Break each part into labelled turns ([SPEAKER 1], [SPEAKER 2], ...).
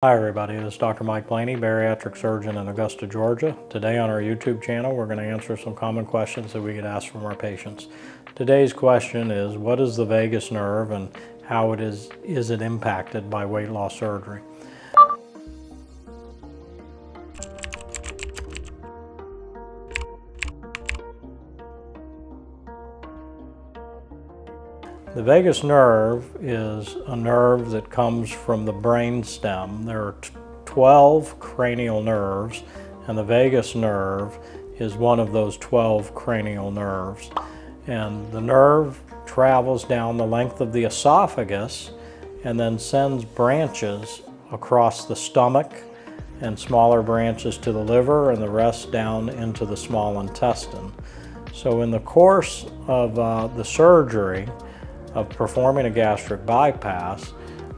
[SPEAKER 1] Hi everybody, this is Dr. Mike Blaney, bariatric surgeon in Augusta, Georgia. Today on our YouTube channel we're going to answer some common questions that we get asked from our patients. Today's question is what is the vagus nerve and how it is, is it impacted by weight loss surgery? The vagus nerve is a nerve that comes from the brain stem. There are 12 cranial nerves and the vagus nerve is one of those 12 cranial nerves. And the nerve travels down the length of the esophagus and then sends branches across the stomach and smaller branches to the liver and the rest down into the small intestine. So in the course of uh, the surgery, of performing a gastric bypass,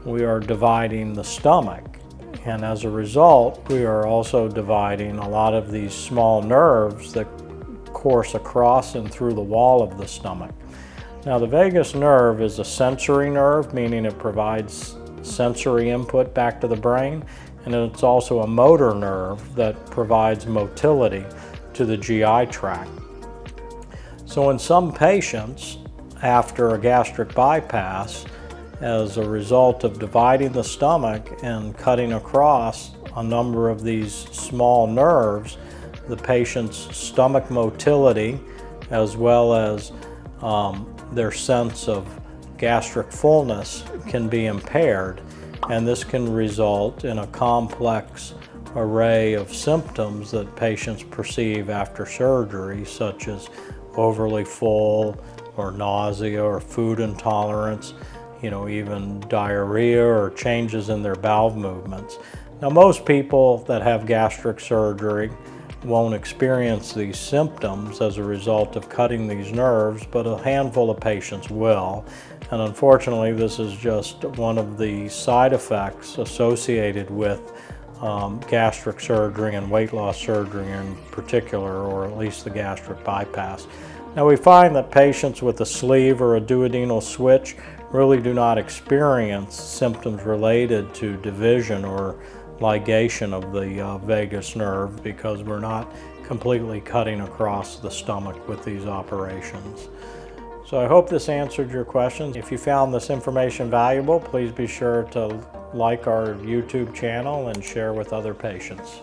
[SPEAKER 1] we are dividing the stomach. And as a result, we are also dividing a lot of these small nerves that course across and through the wall of the stomach. Now the vagus nerve is a sensory nerve, meaning it provides sensory input back to the brain, and it's also a motor nerve that provides motility to the GI tract. So in some patients, after a gastric bypass as a result of dividing the stomach and cutting across a number of these small nerves, the patient's stomach motility as well as um, their sense of gastric fullness can be impaired. And this can result in a complex array of symptoms that patients perceive after surgery such as overly full, or nausea or food intolerance, you know, even diarrhea or changes in their bowel movements. Now, most people that have gastric surgery won't experience these symptoms as a result of cutting these nerves, but a handful of patients will. And unfortunately, this is just one of the side effects associated with um, gastric surgery and weight loss surgery in particular, or at least the gastric bypass. Now we find that patients with a sleeve or a duodenal switch really do not experience symptoms related to division or ligation of the uh, vagus nerve because we're not completely cutting across the stomach with these operations. So I hope this answered your questions. If you found this information valuable, please be sure to like our YouTube channel and share with other patients.